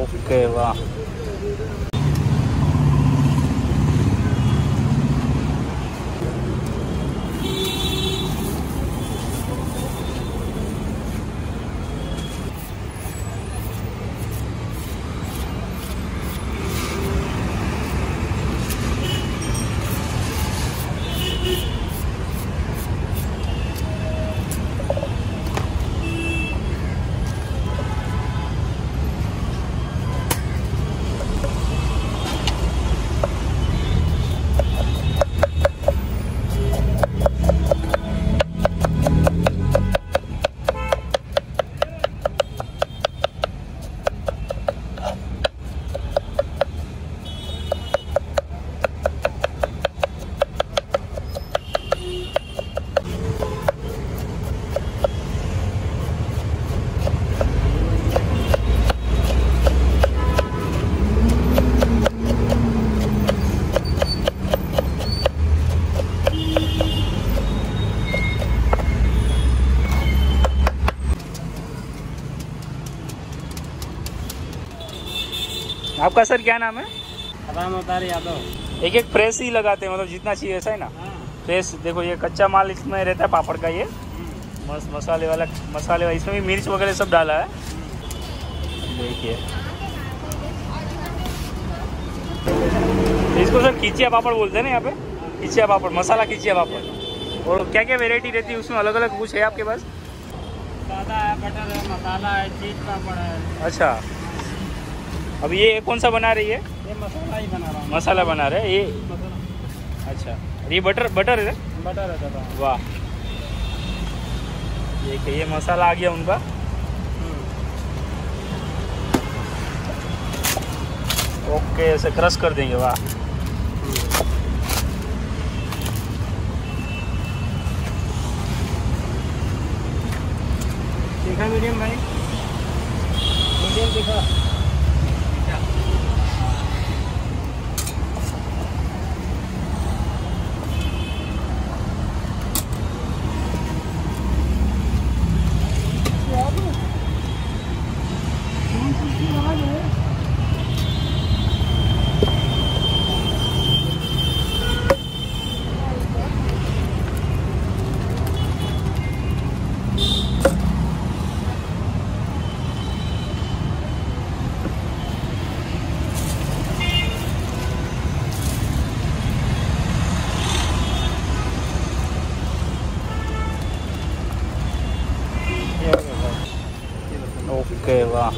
Okay वाह आपका sir क्या नाम है? राम अवतार यादव। एक एक प्रेस ही लगाते हैं मतलब जितना चाहिए ऐसा है ना? हाँ। प्रेस देखो ये कच्चा माल इसमें रहता है पापड़ का ये। मस, मसाले वाला मसाले वाला इसमें भी मिर्च वगैरह सब डाला है। देखिए। इसको सर खिचिया पापड़ बोलते हैं ना यहाँ पे? खिचिया पापड़ मसाला खिचिया पापड़। और क्या क्या वेरायटी रहती है उसमें? अलग अलग कुछ है आपके पास? सादा है बटर है मसाला है चीज़ पापड़ है। अच्छा। अब ये कौन सा बना रही है? ये मसाला ही बना रहा हूँ। मसाला बना रहे हैं? ये अच्छा। ये बटर बटर है? बटर है वाह। देखिए ये मसाला आ गया उनका। ओके ऐसे क्रश कर देंगे वाह। मीडियम भाई? मीडियम तीखा ये हो गया सर ओके वाह